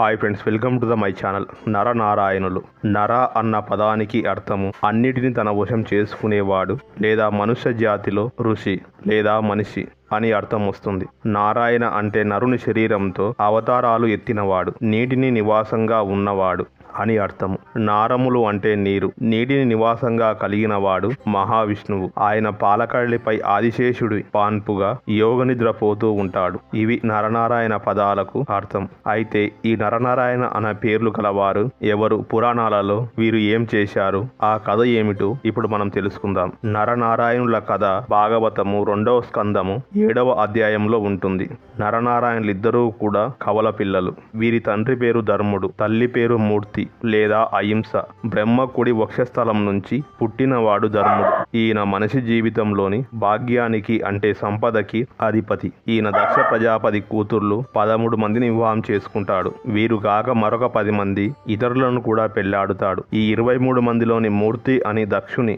Hi friends welcome to the my channel నరనారాయణులు నర అన్న పదానికి అర్థము అన్నిటిని తన వశం చేసుకునేవాడు లేదా మనుష్య జాతిలో ఋషి లేదా మనిషి అని అర్థం వస్తుంది. నారాయణ అంటే నరుని శరీరంతో అవతారాలు ఎత్తినవాడు. నీటిని నివాసంగా ఉన్నవాడు. అని అర్థం నారములు అంటే నీరు. నీటిని నివాసంగా కలిగిన వాడు మహావిష్ణువు. ఆయన పాలకళ్ళిపై ఆదిశేషుడి పాన్పుగా యోగనిద్ర పోతూ ఉంటాడు. ఇవి నరనారాయణ పదాలకు అర్థం. అయితే ఈ నరనారాయణ అనే పేర్లు కలవారు ఎవరు? పురాణాలలో వీరు ఏం చేశారు? ఆ కథ ఏమిటో ఇప్పుడు మనం తెలుసుకుందాం. నరనారాయణుల కథ భాగవతము రెండవ స్కందము ఏడవ అధ్యాయంలో ఉంటుంది. నరనారాయణులిద్దరూ కూడా కవల పిల్లలు. వీరి తండ్రి పేరు ధర్ముడు. తల్లి పేరు మూర్తి. లేదా అహింస బ్రహ్మ కుడి వక్షస్థలం నుంచి పుట్టినవాడు ధర్ముడు. ఈయన మనిషి జీవితంలోని భాగ్యానికి అంటే సంపదకి అధిపతి. ఈయన దక్ష ప్రజాపతి కూతుర్లు పదమూడు మందిని వివాహం చేసుకుంటాడు. వీరు కాక మరొక పది మంది ఇతరులను కూడా పెళ్ళాడుతాడు. ఈ ఇరవై మూడు మందిలోని మూర్తి అని దక్షుని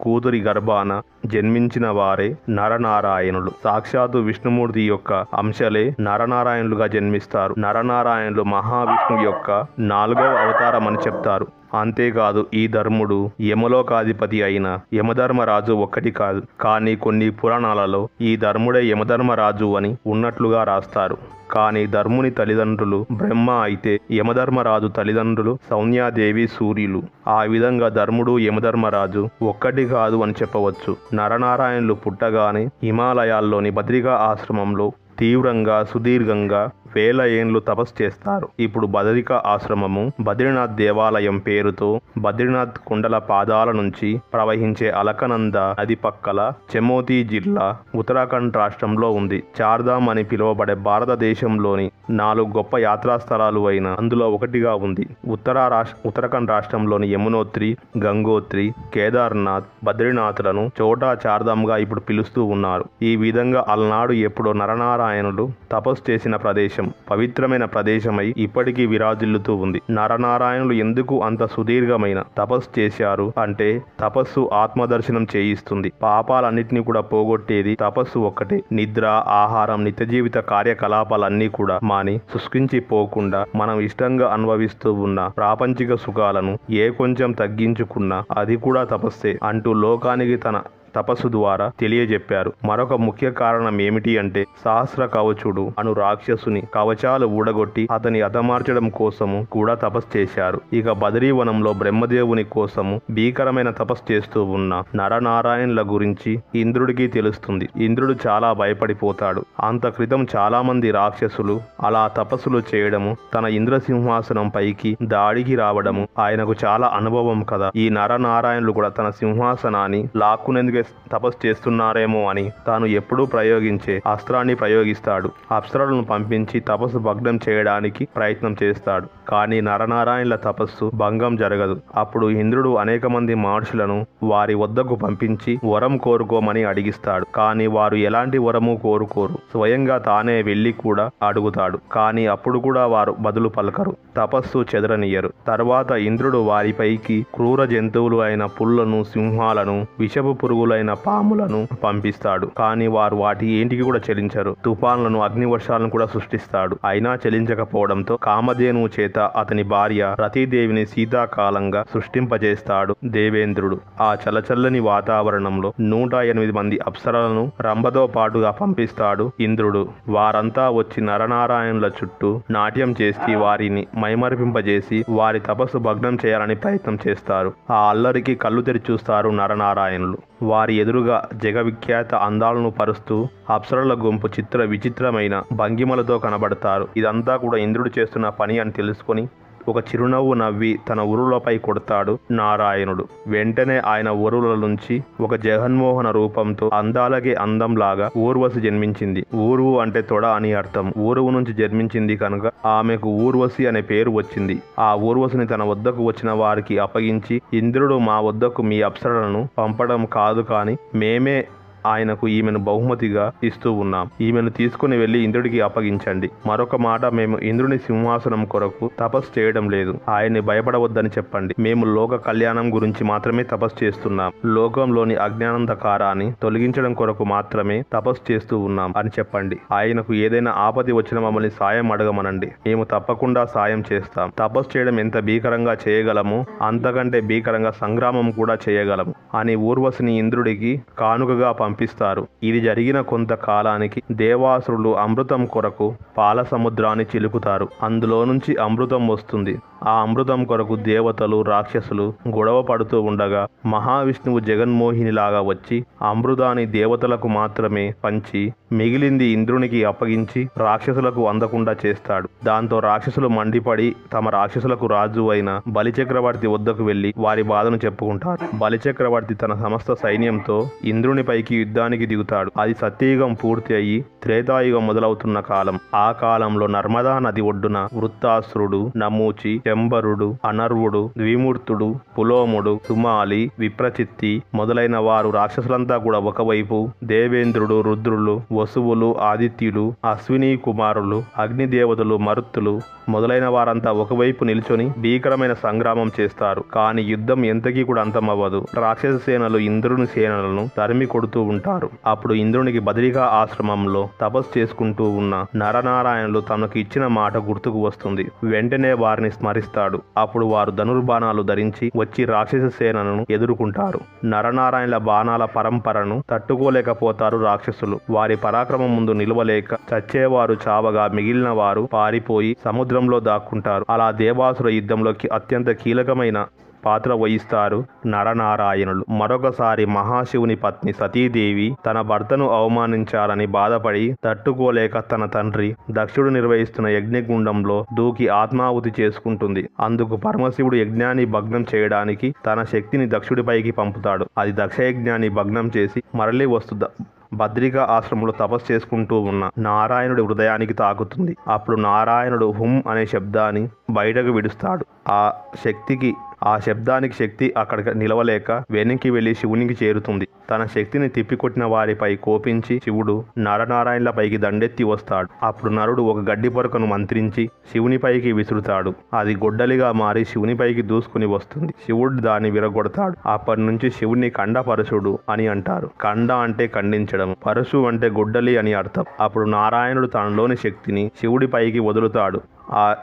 కూతురి గర్భాన జన్మించిన వారే నరనారాయణులు. సాక్షాత్తు విష్ణుమూర్తి యొక్క అంశలే నరనారాయణులుగా జన్మిస్తారు. నరనారాయణులు మహావిష్ణువు యొక్క నాలుగవ అవతారం అని చెప్తారు. అంతేకాదు ఈ ధర్ముడు యమలోకాధిపతి అయిన యమధర్మరాజు ఒక్కటి కాదు. కానీ కొన్ని పురాణాలలో ఈ ధర్ముడే యమధర్మరాజు అని ఉన్నట్లుగా రాస్తారు. కానీ ధర్ముని తల్లిదండ్రులు బ్రహ్మ అయితే యమధర్మరాజు తల్లిదండ్రులు సౌన్యాదేవి సూర్యులు. ఆ విధంగా ధర్ముడు యమధర్మరాజు ఒక్కటి కాదు అని చెప్పవచ్చు. నరనారాయణులు పుట్టగానే హిమాలయాల్లోని బద్రికా ఆశ్రమంలో తీవ్రంగా సుదీర్ఘంగా వేల ఏండ్లు తపస్సు చేస్తారు. ఇప్పుడు బదరిక ఆశ్రమము బద్రీనాథ్ దేవాలయం పేరుతో బద్రీనాథ్ కుండల పాదాల నుంచి ప్రవహించే అలకనంద నది పక్కల చెమోతి జిల్లా ఉత్తరాఖండ్ రాష్ట్రంలో ఉంది. చార్ధామ్ అని పిలువబడే భారతదేశంలోని నాలుగు గొప్ప యాత్రా స్థలాలు అయిన అందులో ఒకటిగా ఉంది. ఉత్తరా రాష్ట్ర ఉత్తరాఖండ్ రాష్ట్రంలోని యమునోత్రి గంగోత్రి కేదార్నాథ్ బద్రీనాథ్లను చోటా చార్ధామ్గా ఇప్పుడు పిలుస్తూ ఉన్నారు. ఈ విధంగా అలనాడు ఎప్పుడో నరనారాయణులు తపస్సు చేసిన ప్రదేశం. పవిత్రమైన ప్రదేశమై ఇప్పటికీ విరాజిల్లుతూ ఉంది. నరనారాయణులు ఎందుకు అంత సుదీర్ఘమైన తపస్సు చేశారు అంటే తపస్సు ఆత్మదర్శనం చేయిస్తుంది. పాపాలన్నింటినీ కూడా పోగొట్టేది తపస్సు ఒక్కటే. నిద్ర ఆహారం నిత్య జీవిత కార్యకలాపాలన్నీ కూడా మాని శుష్కించి పోకుండా మనం ఇష్టంగా అనుభవిస్తూ ఉన్న ప్రాపంచిక సుఖాలను ఏ కొంచెం తగ్గించుకున్నా అది కూడా తపస్సే అంటూ లోకానికి తన తపస్సు ద్వారా తెలియజెప్పారు. మరొక ముఖ్య కారణం ఏమిటి అంటే సహస్ర కవచుడు అను రాక్షసుని కవచాలు ఊడగొట్టి అతని హతమార్చడం కోసము కూడా తపస్సు చేశారు. ఇక బదరీవనంలో బ్రహ్మదేవుని కోసము భీకరమైన తపస్సు చేస్తూ ఉన్న నరనారాయణుల గురించి ఇంద్రుడికి తెలుస్తుంది. ఇంద్రుడు చాలా భయపడిపోతాడు. అంత క్రితం చాలా మంది రాక్షసులు అలా తపస్సులు చేయడము తన ఇంద్రసింహాసనం పైకి దాడికి రావడము ఆయనకు చాలా అనుభవం కదా. ఈ నరనారాయణులు కూడా తన సింహాసనాన్ని లాక్కునేందుకు తపస్సు చేస్తున్నారేమో అని తాను ఎప్పుడూ ప్రయోగించే అస్త్రాన్ని ప్రయోగిస్తాడు. అప్సరలను పంపించి తపస్సు భగ్నం చేయడానికి ప్రయత్నం చేస్తాడు. కానీ నరనారాయణుల తపస్సు భంగం జరగదు. అప్పుడు ఇంద్రుడు అనేక మంది మహర్షులను వారి వద్దకు పంపించి వరం కోరుకోమని అడిగిస్తాడు. కానీ వారు ఎలాంటి వరము కోరుకోరు. స్వయంగా తానే వెళ్ళి కూడా అడుగుతాడు. కానీ అప్పుడు కూడా వారు బదులు పలకరు. తపస్సు చెదరనియ్యరు తర్వాత ఇంద్రుడు వారిపైకి క్రూర జంతువులు అయిన పుల్లను సింహాలను విషపు పురుగులైన పాములను పంపిస్తాడు. కానీ వారు వాటి ఏంటికి కూడా చెలించరు. తుఫాన్లను అగ్నివర్షాలను కూడా సృష్టిస్తాడు. అయినా చెలించకపోవడంతో కామధేనువు చేత అతని భార్య రతీదేవిని శీతాకాలంగా సృష్టింపజేస్తాడు దేవేంద్రుడు. ఆ చలచల్లని వాతావరణంలో నూట ఎనిమిది మంది అప్సరలను రంభతో పాటుగా పంపిస్తాడు ఇంద్రుడు. వారంతా వచ్చి నరనారాయణుల చుట్టూ నాట్యం చేసి వారిని మైమరిపింపజేసి వారి తపస్సు భగ్నం చేయాలని ప్రయత్నం చేస్తారు. ఆ అల్లరికి కళ్ళు తెరిచూస్తారు నరనారాయణులు. వారి ఎదురుగా జగవిఖ్యాత అందాలను పరుస్తూ అప్సరల గుంపు చిత్ర విచిత్రమైన భంగిమలతో కనబడతారు. ఇదంతా కూడా ఇంద్రుడు చేస్తున్న పని అని తెలుసుకొని ఒక చిరునవ్వు నవ్వి తన ఉరులపై కొడతాడు నారాయణుడు. వెంటనే ఆయన ఉరుల నుంచి ఒక జగన్మోహన రూపంతో అందాలకి అందంలాగా ఊర్వశి జన్మించింది. ఊరువు అంటే తొడ అని అర్థం. ఊరువు నుంచి జన్మించింది కనుక ఆమెకు ఊర్వశి అనే పేరు వచ్చింది. ఆ ఊర్వశిని తన వద్దకు వచ్చిన వారికి అప్పగించి ఇంద్రుడు మా వద్దకు మీ అప్సరలను పంపడం కాదు కాని మేమే ఆయనకు ఈమెను బహుమతిగా ఇస్తూ ఉన్నాం. ఈమెను తీసుకుని వెళ్ళి ఇంద్రుడికి అప్పగించండి. మరొక మాట మేము ఇంద్రుని సింహాసనం కొరకు తపస్సు చేయడం లేదు. ఆయన్ని భయపడవద్దని చెప్పండి. మేము లోక కళ్యాణం గురించి మాత్రమే తపస్సు చేస్తున్నాం. లోకంలోని అజ్ఞానంధకారాన్ని తొలగించడం కొరకు మాత్రమే తపస్సు చేస్తూ ఉన్నాం అని చెప్పండి. ఆయనకు ఏదైనా ఆపది వచ్చిన మమ్మల్ని సాయం అడగమనండి. మేము తప్పకుండా సాయం చేస్తాం. తపస్సు చేయడం ఎంత భీకరంగా చేయగలమో? అంతకంటే భీకరంగా సంగ్రామం కూడా చేయగలము. అని ఊర్వశిని ఇంద్రుడికి కానుకగా పంపిస్తారు. ఇది జరిగిన కొంత కాలానికి దేవాసురులు అమృతం కొరకు పాల సముద్రాన్ని చిలుకుతారు. అందులో నుంచి అమృతం వస్తుంది. ఆ అమృతం కొరకు దేవతలు రాక్షసులు గొడవ పడుతూ ఉండగా మహావిష్ణువు జగన్మోహినిలాగా వచ్చి అమృతాన్ని దేవతలకు మాత్రమే పంచి మిగిలింది ఇంద్రునికి అప్పగించి రాక్షసులకు అందకుండా చేస్తాడు. దాంతో రాక్షసులు మండిపడి తమ రాక్షసులకు రాజు అయిన బలిచక్రవర్తి వద్దకు వెళ్ళి వారి బాధను చెప్పుకుంటారు. బలిచక్రవర్తి తన సమస్త సైన్యంతో ఇంద్రునిపైకి యుద్ధానికి దిగుతాడు. అది సత్యయుగం పూర్తి అయ్యి త్రేతాయుగం మొదలవుతున్న కాలం. ఆ కాలంలో నర్మదా నది ఒడ్డున వృత్తాసురుడు నమూచి శంబరుడు అనర్వుడు ద్విమూర్తుడు పులోముడు సుమాలి విప్రచిత్తి మొదలైన వారు రాక్షసులంతా కూడా ఒకవైపు దేవేంద్రుడు రుద్రులు వసువులు ఆదిత్యులు అశ్విని కుమారులు అగ్నిదేవతలు మరుత్తులు మొదలైన వారంతా ఒకవైపు నిల్చొని భీకరమైన సంగ్రామం చేస్తారు. కానీ యుద్ధం ఎంతకీ కూడా అంతమవ్వదు. రాక్షస సేనలు ఇంద్రుని సేనలను తరిమి కొడుతూ ఉంటారు. అప్పుడు ఇంద్రునికి బదిరిగా ఆశ్రమంలో తపస్సు చేసుకుంటూ ఉన్న నరనారాయణులు తనకు ఇచ్చిన మాట గుర్తుకు వస్తుంది. వెంటనే వారిని సంహరిస్తాడు. అప్పుడు వారు ధనుర్బాణాలు ధరించి వచ్చి రాక్షస సేనను ఎదుర్కొంటారు. నరనారాయణల బాణాల పరంపరను తట్టుకోలేకపోతారు రాక్షసులు. వారి పరాక్రమం ముందు నిలవలేక చచ్చేవారు చావగా మిగిలిన వారు పారిపోయి సముద్రంలో దాక్కుంటారు. అలా దేవాసుర యుద్ధంలోకి అత్యంత కీలకమైన పాత్ర వహిస్తారు నరనారాయణులు. మరొకసారి మహాశివుని పత్ని సతీదేవి తన భర్తను అవమానించాలని బాధపడి తట్టుకోలేక తన తండ్రి దక్షుడు నిర్వహిస్తున్న యజ్ఞగుండంలో దూకి ఆత్మాహుతి చేసుకుంటుంది. అందుకు పరమశివుడు యజ్ఞాన్ని భగ్నం చేయడానికి తన శక్తిని దక్షుడిపైకి పంపుతాడు. అది దక్షయజ్ఞాన్ని భగ్నం చేసి మరలి వస్తుంద భద్రికా ఆశ్రమంలో తపస్సు చేసుకుంటూ ఉన్న నారాయణుడి హృదయానికి తాకుతుంది. అప్పుడు నారాయణుడు హుం అనే శబ్దాన్ని బయటకు విడుస్తాడు. ఆ శక్తికి ఆ శబ్దానికి శక్తి అక్కడ నిలవలేక వెనక్కి వెళ్ళి శివునికి చేరుతుంది. తన శక్తిని తిప్పికొట్టిన వారిపై కోపించి శివుడు నరనారాయణలపైకి దండెత్తి వస్తాడు. అప్పుడు నరుడు ఒక గడ్డి పొరకను మంత్రించి శివునిపైకి విసురుతాడు. అది గొడ్డలిగా మారి శివునిపైకి దూసుకుని వస్తుంది. శివుడు దాన్ని విరగొడతాడు. అప్పటి నుంచి శివుని కండ పరశుడు అని అంటారు. కండ అంటే ఖండించడం పరశు అంటే గొడ్డలి అని అర్థం. అప్పుడు నారాయణుడు తనలోని శక్తిని శివుడిపైకి వదులుతాడు. ఆ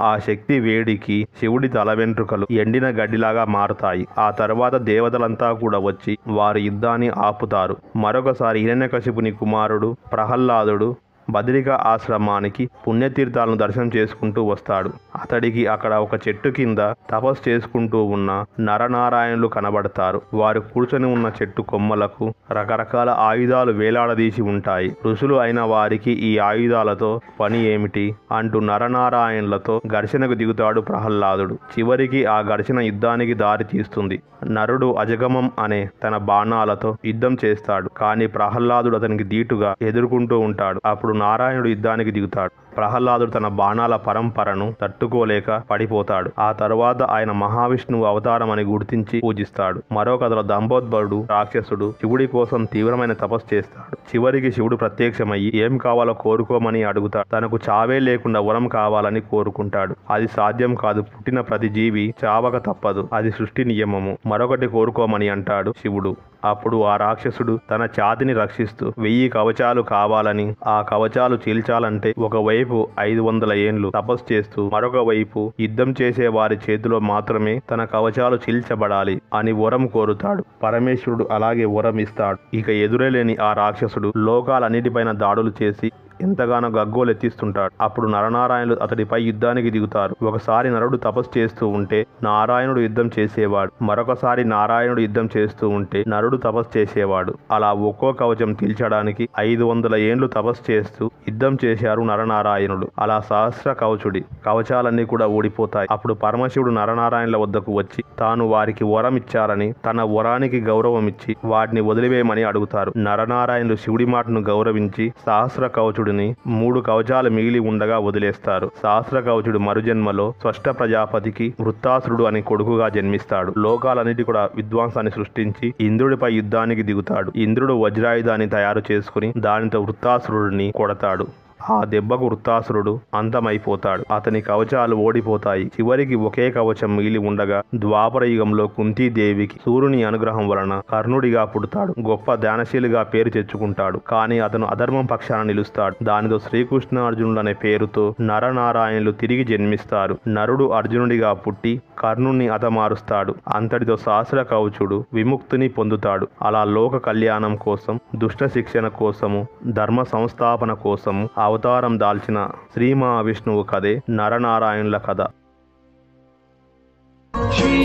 ఆ శక్తి వేడికి శివుడి తల వెంట్రుకలు ఎండిన గడ్డిలాగా మారుతాయి. ఆ తర్వాత దేవతలంతా కూడా వచ్చి వారి యుద్ధాన్ని ఆపుతారు. మరొకసారి హిరణ్యకశిపుని కుమారుడు ప్రహ్లాదుడు బద్రిక ఆశ్రమానికి పుణ్యతీర్థాలను దర్శనం చేసుకుంటూ వస్తాడు. అతడికి అక్కడ ఒక చెట్టు కింద తపస్సు చేసుకుంటూ ఉన్న నరనారాయణులు కనబడతారు. వారు కూర్చొని ఉన్న చెట్టు కొమ్మలకు రకరకాల ఆయుధాలు వేలాడదీసి ఉంటాయి. ఋషులు అయిన వారికి ఈ ఆయుధాలతో పని ఏమిటి? అంటూ నరనారాయణులతో ఘర్షణకు దిగుతాడు ప్రహ్లాదుడు. చివరికి ఆ ఘర్షణ యుద్ధానికి దారి తీస్తుంది. నరుడు అజగమం అనే తన బాణాలతో యుద్ధం చేస్తాడు. కానీ ప్రహ్లాదుడు అతనికి దీటుగా ఎదుర్కొంటూ ఉంటాడు. అప్పుడు నారాయణుడు యుద్ధానికి దిగుతాడు. ప్రహ్లాదుడు తన బాణాల పరంపరను తట్టుకోలేక పడిపోతాడు. ఆ తరువాత ఆయన మహావిష్ణువు అవతారం అని గుర్తించి పూజిస్తాడు. మరో కథలో దంబోద్భరుడు రాక్షసుడు శివుడి కోసం తీవ్రమైన తపస్సు చేస్తాడు. చివరికి శివుడు ప్రత్యక్షమయ్యి ఏం కావాలో కోరుకోమని అడుగుతాడు. తనకు చావే లేకుండా వరం కావాలని కోరుకుంటాడు. అది సాధ్యం కాదు. పుట్టిన ప్రతి జీవి చావక తప్పదు. అది సృష్టి నియమము. మరొకటి కోరుకోమని అంటాడు శివుడు. అప్పుడు ఆ రాక్షసుడు తన ఛాతిని రక్షిస్తూ వెయ్యి కవచాలు కావాలని ఆ కవచాలు చీల్చాలంటే ఒకవైపు వైపు ఐదు వందల ఏండ్లు తపస్సు చేస్తూ మరొక వైపు యుద్ధం చేసే వారి చేతిలో మాత్రమే తన కవచాలు చీల్చబడాలి అని వరం కోరుతాడు. పరమేశ్వరుడు అలాగే వరం ఇస్తాడు. ఇక ఎదురలేని ఆ రాక్షసుడు లోకాలన్నిటిపైన దాడులు చేసి ఎంతగానో గగ్గోలెత్తిస్తుంటాడు అప్పుడు నరనారాయణులు అతడిపై యుద్ధానికి దిగుతారు. ఒకసారి నరుడు తపస్సు చేస్తూ ఉంటే నారాయణుడు యుద్ధం చేసేవాడు. మరొకసారి నారాయణుడు యుద్ధం చేస్తూ ఉంటే నరుడు తపస్సు చేసేవాడు. అలా ఒక్కో కవచం తీల్చడానికి ఐదు వందల ఏండ్లు తపస్సు చేస్తూ యుద్ధం చేశారు నరనారాయణుడు. అలా సహస్ర కవచుడి కవచాలన్నీ కూడా ఊడిపోతాయి. అప్పుడు పరమశివుడు నరనారాయణుల వద్దకు వచ్చి తాను వారికి వరం ఇచ్చారని తన వరానికి గౌరవం ఇచ్చి వాటిని వదిలివేయమని అడుగుతారు. నరనారాయణులు శివుడి మాటను గౌరవించి సహస్ర కవచుడు కౌచుడిని మూడు కవచాలు మిగిలి ఉండగా వదిలేస్తారు. శాస్త్ర కవచుడు మరుజన్మలో స్పష్ట ప్రజాపతికి వృత్తాసురుడు అని కొడుకుగా జన్మిస్తాడు. లోకాలన్నిటి కూడా విద్వాంసాన్ని సృష్టించి ఇంద్రుడిపై యుద్ధానికి దిగుతాడు. ఇంద్రుడు వజ్రాయుధాన్ని తయారు చేసుకుని దానితో వృత్తాసురుడిని కొడతాడు. ఆ దెబ్బకు వృత్తాసురుడు అంతమైపోతాడు. అతని కవచాలు ఓడిపోతాయి. చివరికి ఒకే కవచం మిగిలి ఉండగా ద్వాపర యుగంలో కుంతీదేవికి సూర్యుని అనుగ్రహం వలన కర్ణుడిగా పుడతాడు. గొప్ప ధ్యానశీలిగా పేరు తెచ్చుకుంటాడు. కానీ అతను అధర్మం పక్షాన నిలుస్తాడు. దానితో శ్రీకృష్ణార్జునుడు అనే పేరుతో నరనారాయణులు తిరిగి జన్మిస్తారు. నరుడు అర్జునుడిగా పుట్టి కర్ణుణ్ణి అతమారుస్తాడు అంతటితో శాస్త్ర కవచుడు విముక్తిని పొందుతాడు. అలా లోక కళ్యాణం కోసం దుష్ట శిక్షణ కోసము ధర్మ సంస్థాపన కోసము అవతారం దాల్చిన శ్రీ మహావిష్ణువు కథే నరనారాయణుల కథ. Sri